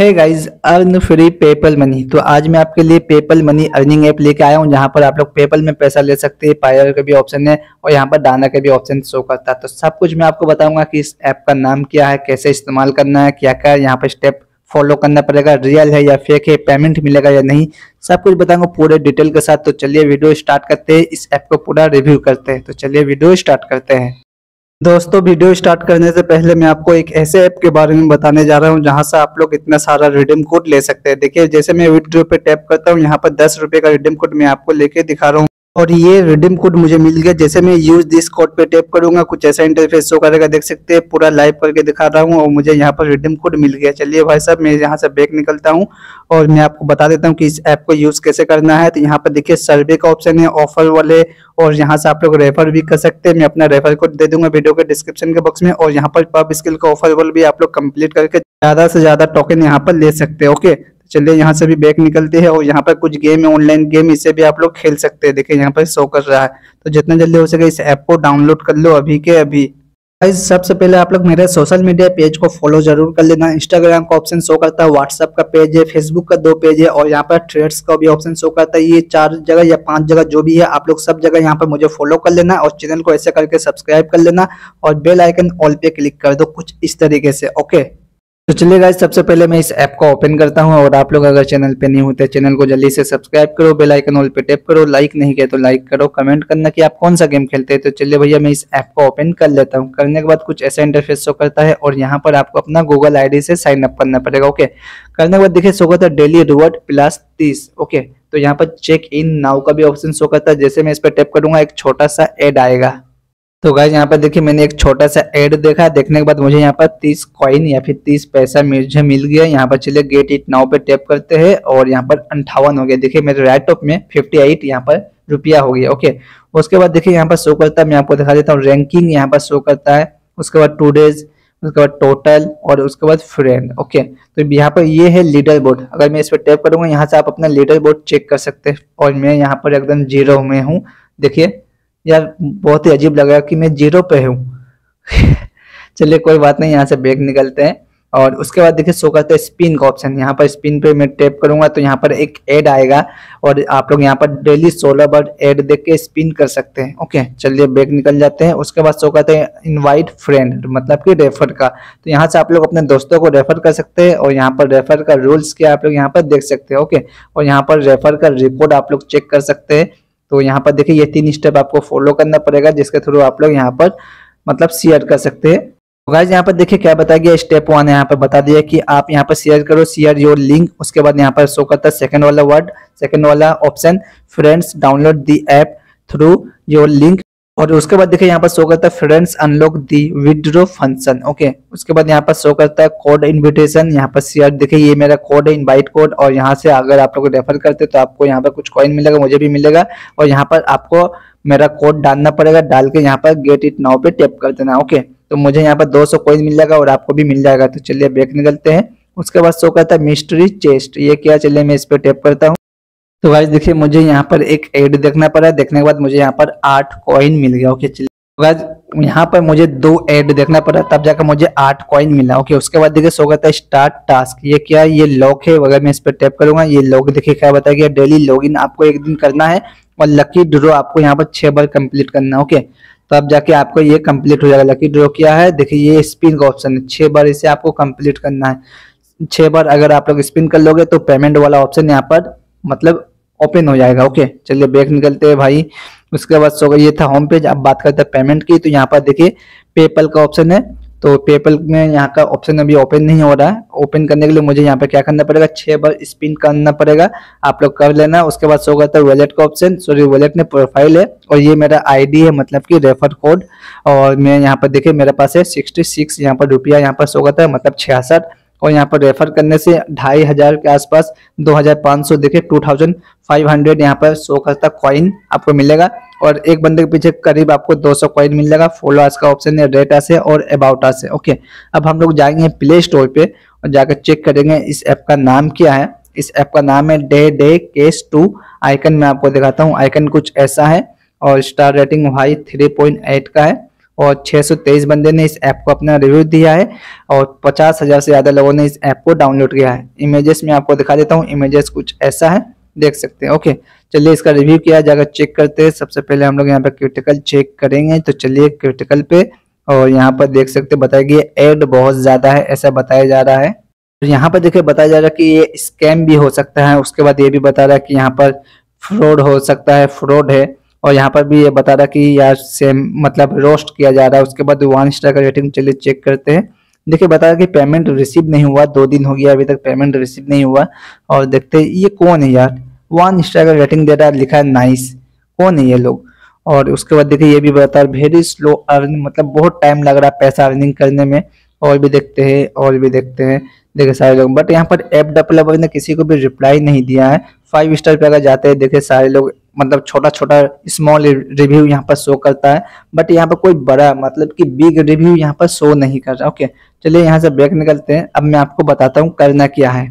है guys earn free PayPal money तो आज मैं आपके लिए पेपल मनी अर्निंग ऐप लेके आया हूँ, जहाँ पर आप लोग पेपल में पैसा ले सकते हैं पायर का भी ऑप्शन है, और यहाँ पर डाना का भी ऑप्शन शो करता है। तो सब कुछ मैं आपको बताऊँगा कि इस ऐप का नाम क्या है, कैसे इस्तेमाल करना है, क्या क्या यहाँ पर स्टेप फॉलो करना पड़ेगा रियल है या फेक है पेमेंट मिलेगा या नहीं, सब कुछ बताऊँगा पूरे डिटेल के साथ। तो चलिए वीडियो स्टार्ट करते हैं, इस ऐप को पूरा रिव्यू करते हैं। तो चलिए वीडियो स्टार्ट करते हैं। दोस्तों, वीडियो स्टार्ट करने से पहले मैं आपको एक ऐसे ऐप के बारे में बताने जा रहा हूँ जहाँ से आप लोग इतना सारा रिडीम कोड ले सकते हैं। देखिए, जैसे मैं विड्रो पे टैप करता हूँ, यहाँ पर दस रुपए का रिडीम कोड मैं आपको लेके दिखा रहा हूँ। और ये रिडीम कोड मुझे मिल गया। जैसे मैं यूज़ दिस कोड पे टैप करूँगा, कुछ ऐसा इंटरफेस शो करेगा, देख सकते हैं, पूरा लाइव करके दिखा रहा हूँ और मुझे यहाँ पर रिडीम कोड मिल गया। चलिए भाई साहब, मैं यहाँ से बैक निकलता हूँ और मैं आपको बता देता हूँ कि इस ऐप को यूज़ कैसे करना है। तो यहाँ पर देखिए सर्वे का ऑप्शन है ऑफ़र वाले, और यहाँ से आप लोग रेफर भी कर सकते हैं। मैं अपना रेफर कोड दे दूँगा वीडियो के डिस्क्रिप्शन के बॉक्स में और यहाँ पर पब स्किल का ऑफ़र वाले भी आप लोग कंप्लीट करके ज़्यादा से ज़्यादा टोकन यहाँ पर ले सकते हैं। ओके चलिए, यहाँ से भी बैक निकलते हैं और यहाँ पर कुछ गेम है ऑनलाइन गेम इसे भी आप लोग खेल सकते हैं। देखिए, यहाँ पर शो कर रहा है। तो जितना जल्दी हो सके इस ऐप को डाउनलोड कर लो अभी के अभी। गाइस सबसे पहले आप लोग मेरे सोशल मीडिया पेज को फॉलो ज़रूर कर लेना। इंस्टाग्राम का ऑप्शन शो करता है व्हाट्सअप का पेज है फेसबुक का दो पेज है और यहाँ पर थ्रेड्स का भी ऑप्शन शो करता है। ये चार जगह या पाँच जगह जो भी है, आप लोग सब जगह यहाँ पर मुझे फॉलो कर लेना और चैनल को ऐसे करके सब्सक्राइब कर लेना और बेल आइकन ऑल पे क्लिक कर दो कुछ इस तरीके से ओके तो चलिए गाइस सबसे पहले मैं इस ऐप को ओपन करता हूँ और आप लोग अगर चैनल पे नहीं होते चैनल को जल्दी से सब्सक्राइब करो बेल आइकन ऑल पे टैप करो लाइक नहीं किया तो लाइक करो कमेंट करना कि आप कौन सा गेम खेलते हैं। तो चलिए भैया, मैं इस ऐप को ओपन कर लेता हूँ। करने के बाद कुछ ऐसा इंटरफेस शो करता है और यहाँ पर आपको अपना गूगल आई से साइन अप करना पड़ेगा ओके करने के बाद देखिए शो करता है डेली रिवॉर्ड प्लस तीस ओके तो यहाँ पर चेक इन नाउ का भी ऑप्शन शो करता है। जैसे मैं इस पर टैप करूँगा, एक छोटा सा एड आएगा। तो गाइज़ यहाँ पर देखिए मैंने एक छोटा सा एड देखा देखने के बाद मुझे यहाँ पर तीस कॉइन या फिर तीस पैसा मुझे मिल गया यहाँ पर चलिए गेट इट नाउ पे टैप करते हैं और यहाँ पर अंठावन हो गया। देखिए मेरे राइट टॉप में फिफ्टी एट यहाँ पर रुपया हो गया। ओके उसके बाद देखिए यहाँ पर शो करता है। मैं आपको दिखा देता हूँ। रैंकिंग यहाँ पर शो करता है। उसके बाद टू डेज़ उसके बाद टोटल और उसके बाद फ्रेंड ओके तो यहाँ पर ये है लीडर बोर्ड अगर मैं इस पर टैप करूँगा, यहाँ से आप अपना लीडर बोर्ड चेक कर सकते हैं। और मैं यहाँ पर एकदम ज़ीरो में हूँ। देखिए यार, बहुत ही अजीब लगा कि मैं ज़ीरो पे हूँ। चलिए, कोई बात नहीं, यहाँ से बैग निकलते हैं। और उसके बाद देखिए शो करते हैं स्पिन का ऑप्शन यहाँ पर स्पिन पे मैं टैप करूँगा तो यहाँ पर एक ऐड आएगा। और आप लोग यहाँ पर डेली सोलह बार ऐड देख के स्पिन कर सकते हैं। ओके चलिए बैग निकल जाते हैं। उसके बाद शो करते हैं इनवाइट फ्रेंड मतलब कि रेफर का। तो यहाँ से आप लोग अपने दोस्तों को रेफर कर सकते हैं और यहाँ पर रेफर का रूल्स क्या आप लोग यहाँ पर देख सकते हैं। ओके और यहाँ पर रेफर का रिपोर्ट आप लोग चेक कर सकते हैं। तो यहाँ पर देखिए, ये तीन स्टेप आपको फॉलो करना पड़ेगा, जिसके थ्रू आप लोग यहाँ पर मतलब शेयर कर सकते हैं। तो गाइज़ यहाँ पर देखिए, क्या बताया गया स्टेप वन यहाँ पर बता दिया कि आप यहाँ पर शेयर करो शेयर योर लिंक उसके बाद यहाँ पर शो करता है सेकंड वाला वर्ड सेकंड वाला option friends download the app through your link और उसके बाद देखिए यहाँ पर शो करता है friends unlock the withdraw function okay उसके बाद यहाँ पर शो करता है कोड इनविटेशन यहाँ पर शेयर देखिए ये मेरा कोड है इनवाइट कोड और यहाँ से अगर आप लोग रेफर करते तो आपको यहाँ पर कुछ कॉइन मिलेगा, मुझे भी मिलेगा, और यहाँ पर आपको मेरा कोड डालना पड़ेगा, डाल के यहाँ पर गेट इट नाउ पे टैप कर देना ओके तो मुझे यहाँ पर दो सौ कॉइन मिल जाएगा और आपको भी मिल जाएगा तो चलिए बैक निकलते हैं। उसके बाद शो करता है मिस्ट्री चेस्ट ये क्या चलिए मैं इस पर टैप करता हूँ। तो गाइज़ देखिए, मुझे यहाँ पर एक एड देखना पड़ा देखने के बाद मुझे यहाँ पर आठ कॉइन मिल गया ओके चलिए। गाइज़ यहाँ पर मुझे दो एड देखना पड़ा तब जाकर मुझे आठ कॉइन मिला ओके उसके बाद देखिए सो था स्टार्ट टास्क ये क्या? ये लॉक है, अगर मैं इस पर टैप करूँगा, ये लॉक देखिए, क्या बताया गया डेली लॉगिन आपको एक दिन करना है और लकी ड्रॉ आपको यहाँ पर छह बार कंप्लीट करना है ओके तो अब जाके आपको ये कंप्लीट हो जाएगा। लकी ड्रॉ क्या है? देखिए, ये स्पिन का ऑप्शन है। छह बार इसे आपको कंप्लीट करना है। छह बार अगर आप लोग स्पिन कर लोगे तो पेमेंट वाला ऑप्शन यहाँ पर मतलब ओपन हो जाएगा। ओके चलिए बैक निकलते हैं भाई। उसके बाद सो ये था होम पेज अब बात करते हैं पेमेंट की। तो यहाँ पर देखिए पेपल का ऑप्शन है। तो पेपल में यहाँ का ऑप्शन अभी ओपन नहीं हो रहा है। ओपन करने के लिए मुझे यहाँ पे क्या करना पड़ेगा? छह बार स्पिन करना पड़ेगा। आप लोग कर लेना। उसके बाद सो गया वॉलेट का ऑप्शन सॉरी वॉलेट में प्रोफ़ाइल है। और ये मेरा आईडी है मतलब कि रेफर कोड और मैं यहाँ पर देखिए, मेरे पास है सिक्सटी सिक्स यहाँ पर रुपया यहाँ पर सो गया मतलब छियासठ। और यहाँ पर रेफर करने से ढाई हज़ार के आसपास दो हज़ार पाँच सौ देखिए टू थाउज़ेंड फाइव हंड्रेड यहाँ पर शो करता कॉइन आपको मिलेगा। और एक बंदे के पीछे करीब आपको 200 कॉइन मिल जाएगा फॉलो आस का ऑप्शन है रेट से और अबाउट से ओके अब हम लोग जाएँगे प्ले स्टोर पे और जाकर चेक करेंगे इस ऐप का नाम क्या है। इस ऐप का नाम है day day case to icon मैं आपको दिखाता हूँ। आइकन कुछ ऐसा है और स्टार रेटिंग वाई थ्री पॉइंट एट का है। और 623 बंदे ने इस ऐप को अपना रिव्यू दिया है और पचास हज़ार से ज़्यादा लोगों ने इस ऐप को डाउनलोड किया है। इमेजेस में आपको दिखा देता हूँ। इमेजेस कुछ ऐसा है, देख सकते हैं। ओके, चलिए इसका रिव्यू किया जाएगा चेक करते हैं, सबसे पहले हम लोग यहाँ पे क्रिटिकल चेक करेंगे तो चलिए क्रिटिकल पे और यहाँ पर देख सकते बताया बताएगी एड बहुत ज़्यादा है, ऐसा बताया जा रहा है। यहाँ पर देखिए, बताया जा रहा है कि ये स्कैम भी हो सकता है। उसके बाद ये भी बता रहा है कि यहाँ पर फ्रॉड हो सकता है, फ्रॉड है। और यहाँ पर भी ये बता रहा कि यार सेम मतलब रोस्ट किया जा रहा है, उसके बाद वन स्टार का रेटिंग चलिए चेक करते हैं। देखिए बता रहा कि पेमेंट रिसीव नहीं हुआ, दो दिन हो गया, अभी तक पेमेंट रिसीव नहीं हुआ। और देखते ये कौन है यार? वन स्टार का रेटिंग दे रहा है, लिखा है नाइस कौन है ये लोग? और उसके बाद देखिए, ये भी बता रहा वेरी स्लो अर्निंग मतलब बहुत टाइम लग रहा है पैसा अर्निंग करने में। और भी देखते हैं, और भी देखते हैं, देखिए सारे लोग। बट यहाँ पर ऐप डेवलपर ने किसी को भी रिप्लाई नहीं दिया है। फाइव स्टार पे अगर जाते हैं, देखिए सारे लोग मतलब छोटा छोटा स्मॉल रिव्यू यहाँ पर शो करता है बट यहाँ पर कोई बड़ा मतलब कि बिग रिव्यू यहाँ पर शो नहीं कर रहा। ओके चलिए यहाँ से ब्रेक निकलते हैं। अब मैं आपको बताता हूँ करना क्या है।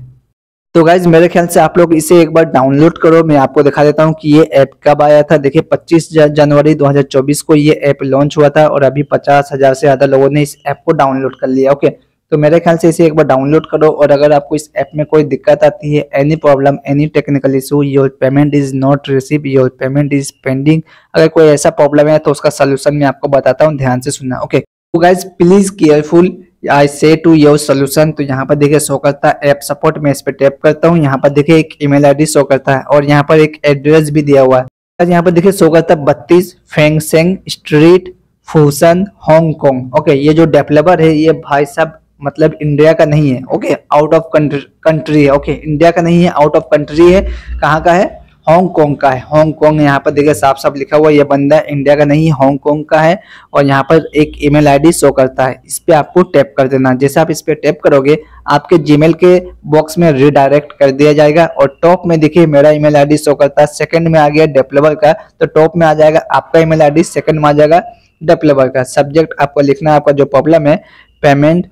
तो गाइज़ मेरे ख्याल से आप लोग इसे एक बार डाउनलोड करो। मैं आपको दिखा देता हूँ कि ये ऐप कब आया था। देखिए 25 जनवरी 2024 को ये ऐप लॉन्च हुआ था और अभी पचास हज़ार से ज़्यादा लोगों ने इस ऐप को डाउनलोड कर लिया। ओके तो मेरे ख्याल से इसे एक बार डाउनलोड करो और अगर आपको इस ऐप में कोई दिक्कत आती है any problem any technical issue your payment is not receive your payment is pending अगर कोई ऐसा प्रॉब्लम है तो उसका सोल्यूशन मैं आपको बताता हूँ, ध्यान से सुनना ओके तो गाइज़ प्लीज़ केयरफुल आई से टू योर सोल्यूशन तो यहाँ पर देखिए शो करता है ऐप सपोर्ट मैं इस पर टैप करता हूँ, यहाँ पर देखिए एक ईमेल आईडी शो करता है और यहाँ पर एक एड्रेस भी दिया हुआ है। यहाँ पर देखिए शो करता है बत्तीस फेंगसेंग स्ट्रीट फूसन हांगकॉन्ग ओके ये जो डेवलपर है, ये भाई साहब मतलब इंडिया का नहीं है ओके आउट ऑफ़ कंट्री है ओके इंडिया का नहीं है आउट ऑफ़ कंट्री है। कहाँ का है? हांगकॉन्ग का है। हांगकॉन्ग यहाँ पर देखिए साफ़ साफ़ लिखा हुआ ये बंदा इंडिया का नहीं है हांगकॉन्ग का है और यहाँ पर एक ईमेल आईडी शो करता है। इस पर आपको टैप कर देना। जैसे आप इस पर टैप करोगे, आपके जीमेल के बॉक्स में रिडायरेक्ट कर दिया जाएगा और टॉप में देखिए मेरा ईमेल आईडी शो करता है। सेकंड में आ गया डेवलपर का तो टॉप में आ जाएगा, आपका ईमेल आईडी सेकंड में आ जाएगा डेवलपर का। सब्जेक्ट आपको लिखना है, आपका जो प्रॉब्लम है पेमेंट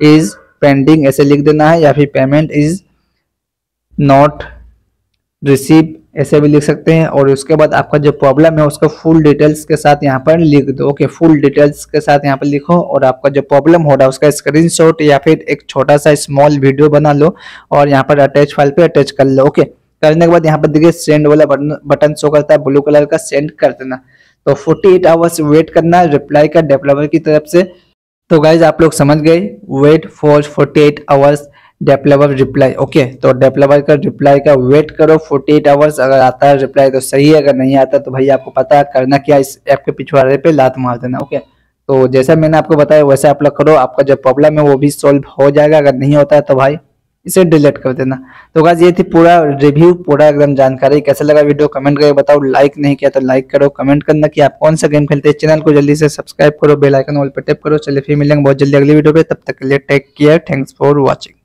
इज़ पेंडिंग ऐसे लिख देना है, या फिर पेमेंट इज़ नॉट रिसीव ऐसे भी लिख सकते हैं, और उसके बाद आपका जो प्रॉब्लम है, उसको फुल डिटेल्स के साथ यहाँ पर लिख दो। ओके फुल डिटेल्स के साथ यहाँ पर लिखो, और आपका जो प्रॉब्लम हो रहा है, उसका स्क्रीनशॉट या फिर एक छोटा सा स्मॉल वीडियो बना लो, और यहाँ पर अटैच फ़ाइल पे अटैच कर लो। ओके करने के बाद यहाँ पर देखिए सेंड वाला बटन शो करता है ब्लू कलर का सेंड कर देना। तो 48 आवर्स वेट करना रिप्लाई का डेवलपर की तरफ़ से तो गाइज़ आप लोग समझ गए? Wait for 48 hours developer reply okay तो डेवलपर का रिप्लाई का वेट करो 48 आवर्स अगर आता है रिप्लाई तो सही है, अगर नहीं आता तो भाई आपको पता है करना क्या इस ऐप के पिछवाड़े पे लात मार देना ओके तो जैसा मैंने आपको बताया, वैसे आप लोग करो, आपका जो प्रॉब्लम है वो भी सॉल्व हो जाएगा, अगर नहीं होता है तो भाई इसे डिलीट कर देना। तो गाज ये थी पूरा रिव्यू पूरा एकदम जानकारी। कैसा लगा वीडियो कमेंट करके बताओ। लाइक नहीं किया तो लाइक करो कमेंट करना कि आप कौन सा गेम खेलते हैं। चैनल को जल्दी से सब्सक्राइब करो बेलाइकन ऑल पर टैप करो। चलिए फिर मिलेंगे बहुत जल्दी अगली वीडियो पे। तब तक के लिए take care thanks for watching